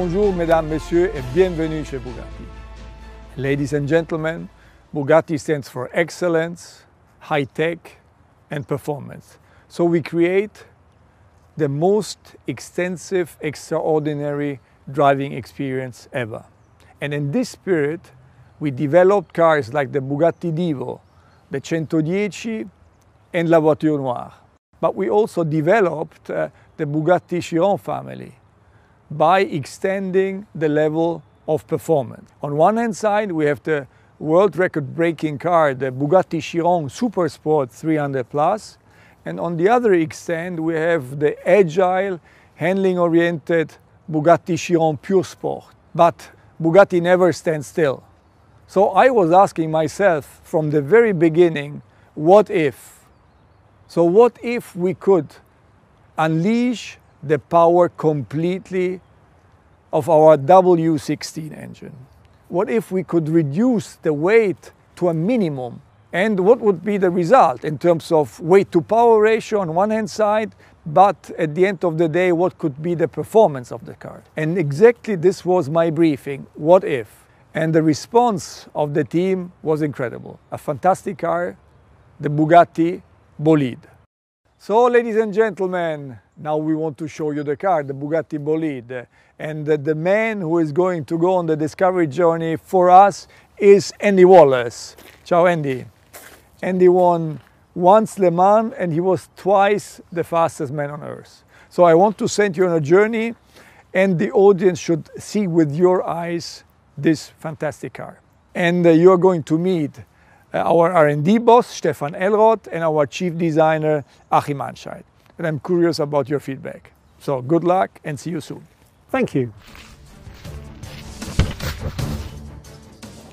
Bonjour, mesdames, messieurs et bienvenue chez Bugatti. Ladies and gentlemen, Bugatti stands for excellence, high tech and performance. So we create the most extensive, extraordinary driving experience ever. And in this spirit, we developed cars like the Bugatti Divo, the 110 and La Voiture Noire. But we also developed uh, the Bugatti Chiron family by extending the level of performance. On one hand side, we have the world record breaking car, the Bugatti Chiron Super Sport 300 Plus. And on the other extent, we have the agile, handling oriented Bugatti Chiron Pure Sport. But Bugatti never stands still. So I was asking myself from the very beginning, what if? So what if we could unleash the power completely of our W16 engine? What if we could reduce the weight to a minimum? And what would be the result in terms of weight to power ratio on one hand side, but at the end of the day, what could be the performance of the car? And exactly this was my briefing. What if? And the response of the team was incredible. A fantastic car, the Bugatti Bolide. So, ladies and gentlemen, now we want to show you the car, the Bugatti Bolide. And the, man who is going to go on the discovery journey for us is Andy Wallace. Ciao, Andy. Andy won once Le Mans and he was twice the fastest man on earth. So I want to send you on a journey and the audience should see with your eyes this fantastic car. And uh, you're going to meet Uh, our R&D boss, Stefan Ellrott, and our chief designer, Achim Anscheid. And I'm curious about your feedback. So good luck and see you soon. Thank you.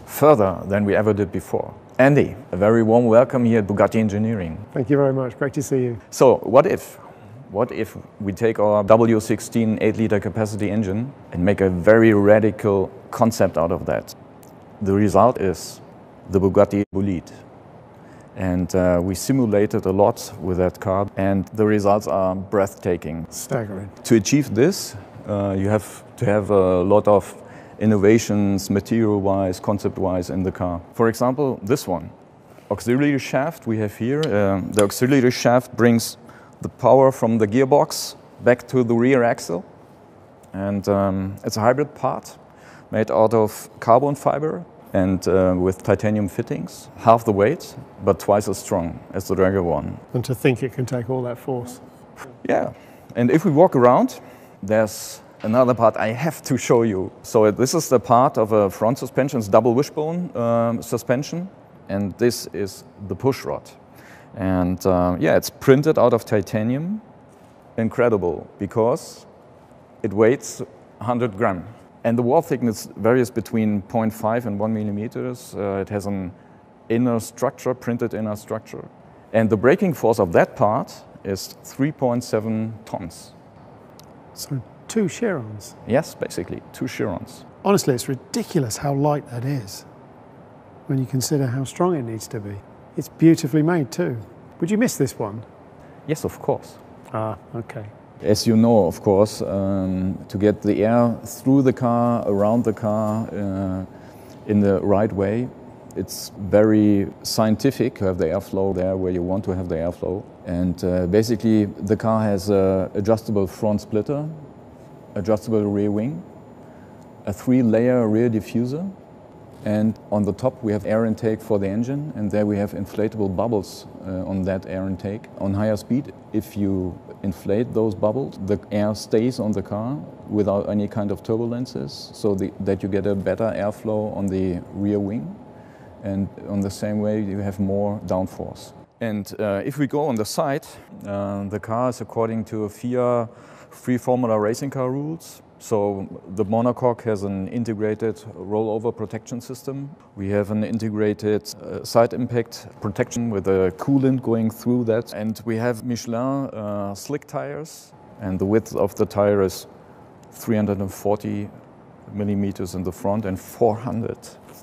Further than we ever did before. Andy, a very warm welcome here at Bugatti Engineering. Thank you very much. Great to see you. So, what if? What if we take our W16 8 liter capacity engine and make a very radical concept out of that? The result is the Bugatti Bolide. And uh, we simulated a lot with that car, and the results are breathtaking. Staggering. To achieve this, uh, you have to have a lot of innovations, material-wise, concept-wise in the car. For example, this one. Auxiliary shaft we have here. Uh, the auxiliary shaft brings the power from the gearbox back to the rear axle. And um, it's a hybrid part made out of carbon fiber and uh, with titanium fittings, half the weight, but twice as strong as the Dragon one. And to think it can take all that force. Yeah, and if we walk around, there's another part I have to show you. So this is the part of a front suspension, it's double wishbone um, suspension, and this is the push rod. And uh, yeah, it's printed out of titanium. Incredible, because it weighs 100 gram. And the wall thickness varies between 0.5 and 1 millimeters. Uh, it has an inner structure, printed inner structure. And the breaking force of that part is 3.7 tons. So two Chirons. Yes, basically, two Chirons. Honestly, it's ridiculous how light that is when you consider how strong it needs to be. It's beautifully made too. Would you miss this one? Yes, of course. Ah, okay. As you know, of course, um, to get the air through the car, around the car, uh, in the right way, it's very scientific to have the airflow there where you want to have the airflow. And uh, basically, the car has an adjustable front splitter, adjustable rear wing, a three-layer rear diffuser, and on the top we have air intake for the engine, and there we have inflatable bubbles uh, on that air intake. On higher speed, if you inflate those bubbles, the air stays on the car without any kind of turbulences, so the, that you get a better airflow on the rear wing. And on the same way, you have more downforce. And uh, if we go on the side, uh, the car is according to FIA free formula racing car rules. So the monocoque has an integrated rollover protection system. We have an integrated uh, side impact protection with a coolant going through that. And we have Michelin uh, slick tires. And the width of the tire is 340 millimeters in the front and 400.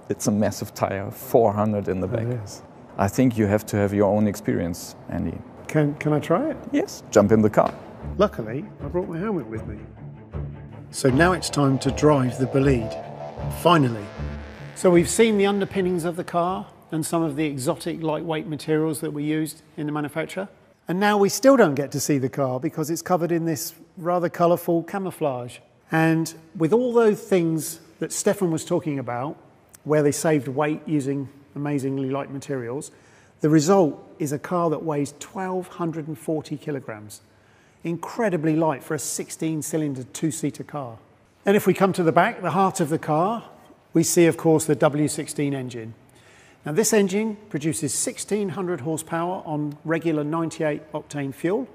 It's a massive tire, 400 in the back. I think you have to have your own experience, Andy. Can, can I try it? Yes, jump in the car. Luckily, I brought my helmet with me. So now it's time to drive the Bolide. Finally. So we've seen the underpinnings of the car and some of the exotic lightweight materials that were used in the manufacture. And now we still don't get to see the car because it's covered in this rather colourful camouflage. And with all those things that Stefan was talking about, where they saved weight using amazingly light materials, the result is a car that weighs 1,240 kilograms. Incredibly light for a 16 cylinder two seater car. And if we come to the back, the heart of the car, we see, of course, the W16 engine. Now, this engine produces 1600 horsepower on regular 98 octane fuel,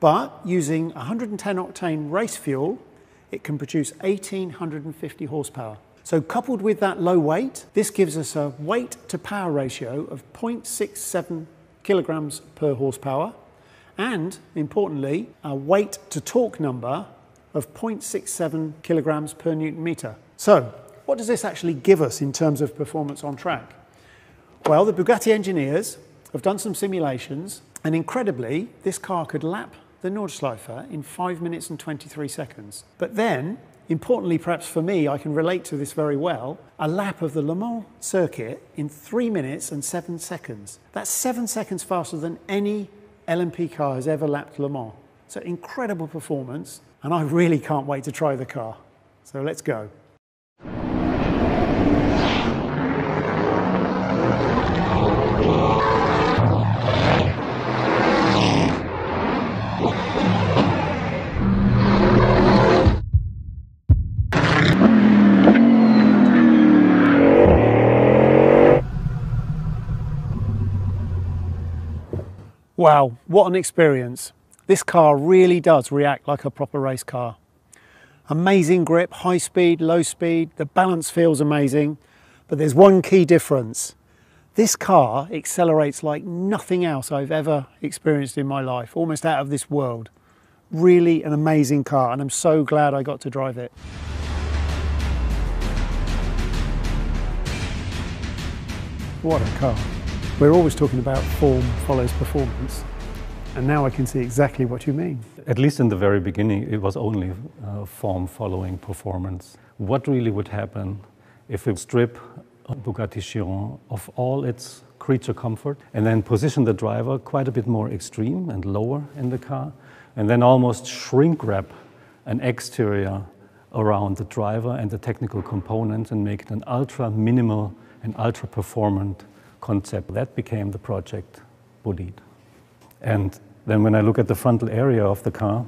but using 110 octane race fuel, it can produce 1850 horsepower. So coupled with that low weight, this gives us a weight to power ratio of 0.67 kilograms per horsepower, and importantly, a weight to torque number of 0.67 kilograms per newton meter. So, what does this actually give us in terms of performance on track? Well, the Bugatti engineers have done some simulations, and incredibly, this car could lap the Nordschleife in 5 minutes and 23 seconds. But then, importantly perhaps for me, I can relate to this very well, a lap of the Le Mans circuit in 3 minutes and 7 seconds. That's 7 seconds faster than any LMP car has ever lapped Le Mans. So incredible performance, and I really can't wait to try the car. So let's go. Wow, what an experience. This car really does react like a proper race car. Amazing grip, high speed, low speed, the balance feels amazing, but there's one key difference. This car accelerates like nothing else I've ever experienced in my life, almost out of this world. Really an amazing car, and I'm so glad I got to drive it. What a car. We're always talking about form follows performance, and now I can see exactly what you mean. At least in the very beginning, it was only uh, form following performance. What really would happen if we strip Bugatti Chiron of all its creature comfort and then position the driver quite a bit more extreme and lower in the car, and then almost shrink wrap an exterior around the driver and the technical components and make it an ultra minimal and ultra performant concept. That became the project Bolide. And then when I look at the frontal area of the car,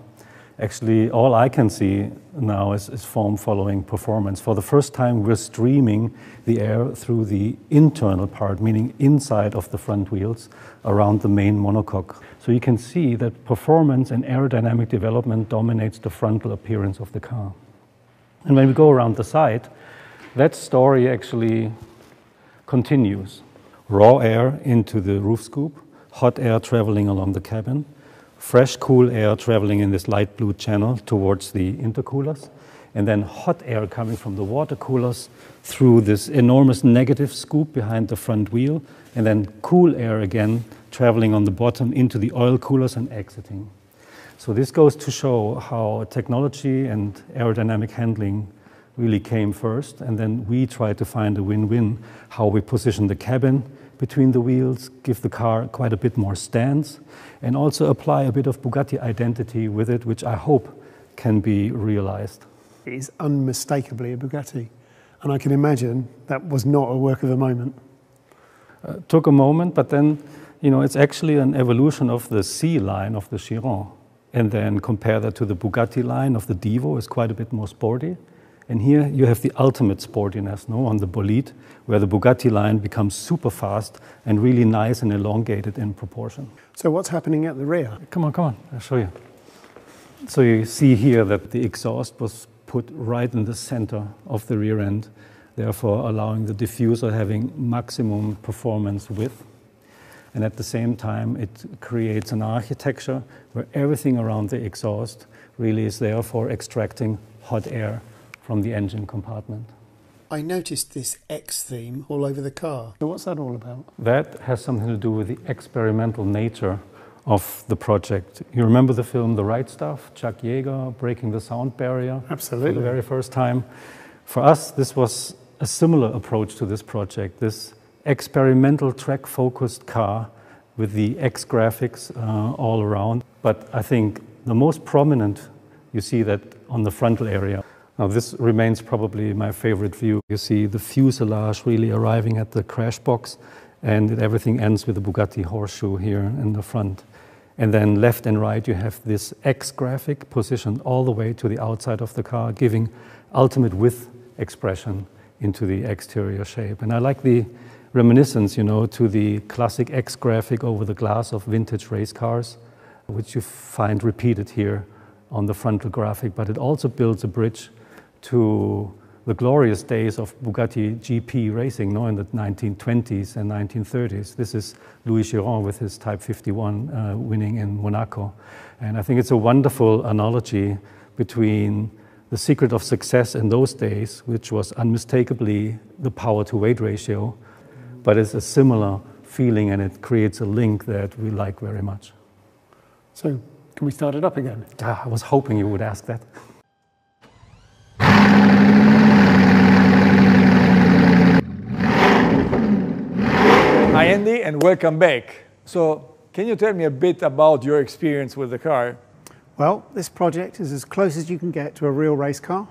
actually all I can see now is, is, form following performance. For the first time, we're streaming the air through the internal part, meaning inside of the front wheels around the main monocoque. So you can see that performance and aerodynamic development dominates the frontal appearance of the car. And when we go around the side, that story actually continues raw air into the roof scoop, hot air traveling along the cabin, fresh cool air traveling in this light blue channel towards the intercoolers, and then hot air coming from the water coolers through this enormous negative scoop behind the front wheel, and then cool air again traveling on the bottom into the oil coolers and exiting. So this goes to show how technology and aerodynamic handling really came first, and then we tried to find a win-win, how we position the cabin between the wheels, give the car quite a bit more stance, and also apply a bit of Bugatti identity with it, which I hope can be realized. It is unmistakably a Bugatti, and I can imagine that was not a work of the moment. Uh, took a moment, but then, you know, it's actually an evolution of the C line of the Chiron. And then compare that to the Bugatti line of the Divo, is quite a bit more sporty. And here you have the ultimate sportiness no, on the bolide, where the Bugatti line becomes super fast and really nice and elongated in proportion. So what's happening at the rear? Come on, come on, I'll show you. So you see here that the exhaust was put right in the center of the rear end, therefore allowing the diffuser having maximum performance width. And at the same time, it creates an architecture where everything around the exhaust really is there for extracting hot air from the engine compartment. I noticed this X theme all over the car. So what's that all about? That has something to do with the experimental nature of the project. You remember the film The Right Stuff, Chuck Yeager breaking the sound barrier Absolutely. for the very first time. For us, this was a similar approach to this project, this experimental track focused car with the X graphics uh, all around. But I think the most prominent, you see that on the frontal area. Now, this remains probably my favorite view. You see the fuselage really arriving at the crash box, and everything ends with the Bugatti horseshoe here in the front. And then left and right, you have this X graphic positioned all the way to the outside of the car, giving ultimate width expression into the exterior shape. And I like the reminiscence, you know, to the classic X graphic over the glass of vintage race cars, which you find repeated here on the frontal graphic. But it also builds a bridge to the glorious days of Bugatti GP racing no, in the 1920s and 1930s. This is Louis Chiron with his Type 51 uh, winning in Monaco. And I think it's a wonderful analogy between the secret of success in those days, which was unmistakably the power to weight ratio, but it's a similar feeling and it creates a link that we like very much. So, can we start it up again? Ah, I was hoping you would ask that. Hi Andy and welcome back. So can you tell me a bit about your experience with the car? Well, this project is as close as you can get to a real race car.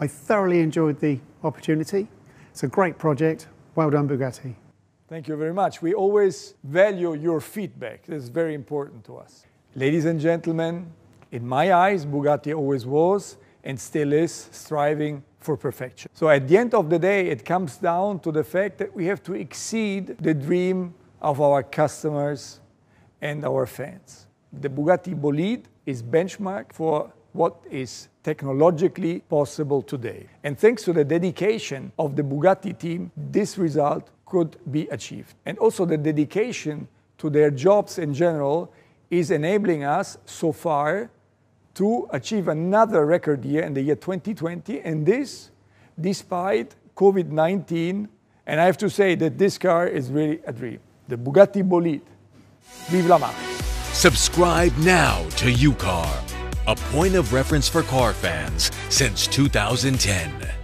I thoroughly enjoyed the opportunity. It's a great project. Well done, Bugatti. Thank you very much. We always value your feedback. It's very important to us. Ladies and gentlemen, in my eyes, Bugatti always was and still is striving for perfection. So at the end of the day, it comes down to the fact that we have to exceed the dream of our customers and our fans. The Bugatti Bolide is benchmark for what is technologically possible today. And thanks to the dedication of the Bugatti team, this result could be achieved. And also the dedication to their jobs in general is enabling us so far to achieve another record year in the year 2020, and this despite COVID 19. And I have to say that this car is really a dream. The Bugatti Bolide. Vive la marque! Subscribe now to UCAR, a point of reference for car fans since 2010.